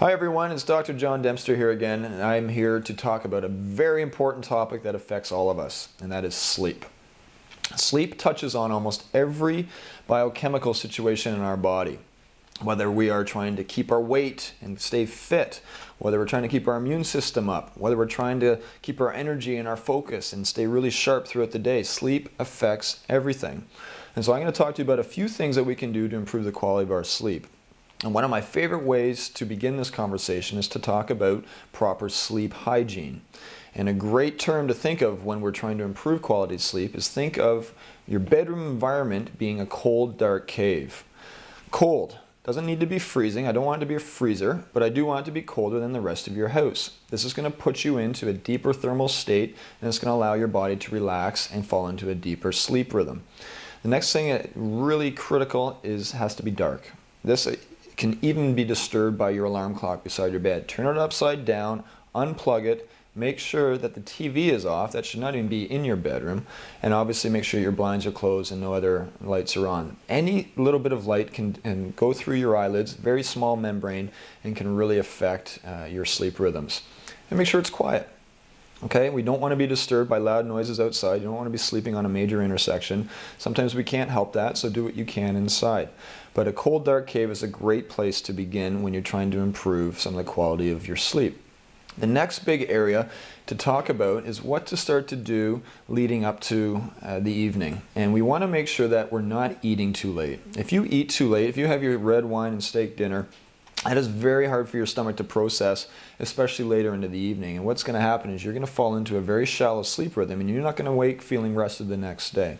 Hi everyone, it's Dr. John Dempster here again, and I'm here to talk about a very important topic that affects all of us, and that is sleep. Sleep touches on almost every biochemical situation in our body. Whether we are trying to keep our weight and stay fit, whether we're trying to keep our immune system up, whether we're trying to keep our energy and our focus and stay really sharp throughout the day, sleep affects everything. And so I'm going to talk to you about a few things that we can do to improve the quality of our sleep. And one of my favorite ways to begin this conversation is to talk about proper sleep hygiene. And a great term to think of when we're trying to improve quality sleep is think of your bedroom environment being a cold, dark cave. Cold. Doesn't need to be freezing. I don't want it to be a freezer, but I do want it to be colder than the rest of your house. This is going to put you into a deeper thermal state and it's going to allow your body to relax and fall into a deeper sleep rhythm. The next thing that really critical is has to be dark. This can even be disturbed by your alarm clock beside your bed. Turn it upside down, unplug it, make sure that the TV is off. That should not even be in your bedroom. And obviously make sure your blinds are closed and no other lights are on. Any little bit of light can, go through your eyelids, very small membrane, and can really affect uh, your sleep rhythms. And make sure it's quiet. Okay, we don't want to be disturbed by loud noises outside. You don't want to be sleeping on a major intersection. Sometimes we can't help that, so do what you can inside. But a cold, dark cave is a great place to begin when you're trying to improve some of the quality of your sleep. The next big area to talk about is what to start to do leading up to uh, the evening. And we want to make sure that we're not eating too late. If you eat too late, if you have your red wine and steak dinner, that is very hard for your stomach to process, especially later into the evening. And what's going to happen is you're going to fall into a very shallow sleep rhythm and you're not going to wake feeling rested the next day.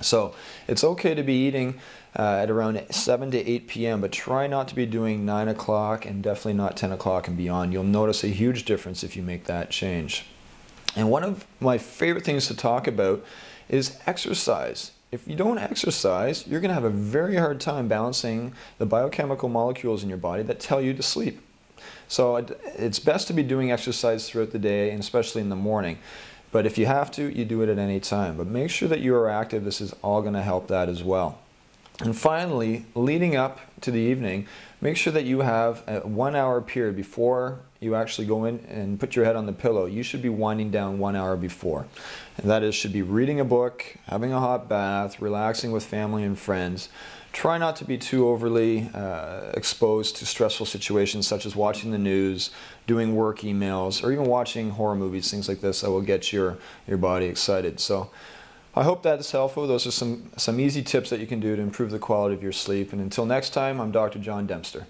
So it's okay to be eating uh, at around 7 to 8 p.m., but try not to be doing 9 o'clock and definitely not 10 o'clock and beyond. You'll notice a huge difference if you make that change. And one of my favorite things to talk about is exercise if you don't exercise, you're going to have a very hard time balancing the biochemical molecules in your body that tell you to sleep. So it's best to be doing exercise throughout the day and especially in the morning. But if you have to, you do it at any time. But make sure that you are active. This is all going to help that as well. And finally, leading up to the evening, make sure that you have a one hour period before you actually go in and put your head on the pillow. You should be winding down one hour before. And that is, should be reading a book, having a hot bath, relaxing with family and friends. Try not to be too overly uh, exposed to stressful situations such as watching the news, doing work emails, or even watching horror movies, things like this that will get your, your body excited. So I hope that is helpful. Those are some, some easy tips that you can do to improve the quality of your sleep. And until next time, I'm Dr. John Dempster.